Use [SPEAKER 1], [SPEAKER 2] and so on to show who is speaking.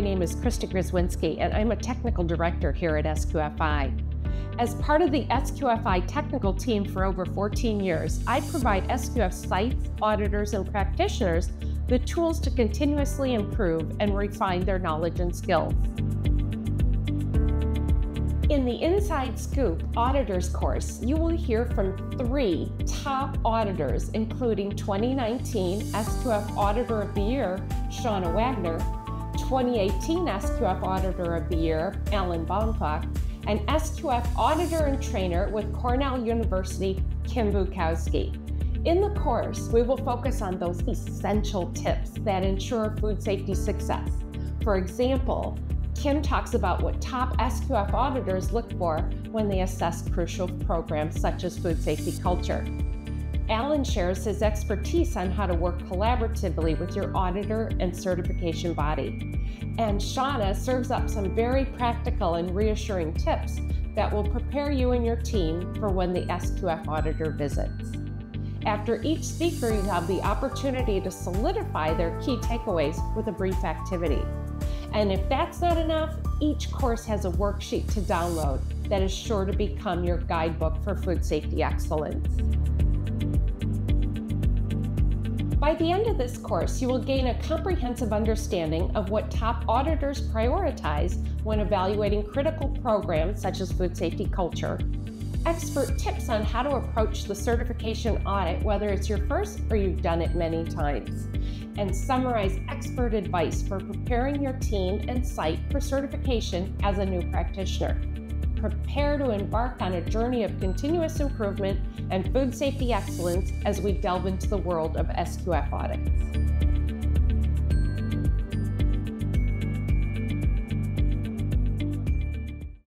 [SPEAKER 1] name is Krista Grzywinski, and I'm a technical director here at SQFI. As part of the SQFI technical team for over 14 years, I provide SQF sites, auditors, and practitioners the tools to continuously improve and refine their knowledge and skills. In the Inside Scoop Auditors course, you will hear from three top auditors, including 2019 SQF Auditor of the Year, Shauna Wagner, 2018 SQF Auditor of the Year, Alan Baumfach, and SQF Auditor and Trainer with Cornell University, Kim Bukowski. In the course, we will focus on those essential tips that ensure food safety success. For example, Kim talks about what top SQF auditors look for when they assess crucial programs such as food safety culture. Alan shares his expertise on how to work collaboratively with your auditor and certification body. And Shauna serves up some very practical and reassuring tips that will prepare you and your team for when the SQF auditor visits. After each speaker, you have the opportunity to solidify their key takeaways with a brief activity. And if that's not enough, each course has a worksheet to download that is sure to become your guidebook for food safety excellence. By the end of this course, you will gain a comprehensive understanding of what top auditors prioritize when evaluating critical programs such as food safety culture, expert tips on how to approach the certification audit, whether it's your first or you've done it many times, and summarize expert advice for preparing your team and site for certification as a new practitioner. Prepare to embark on a journey of continuous improvement and food safety excellence as we delve into the world of SQF audits.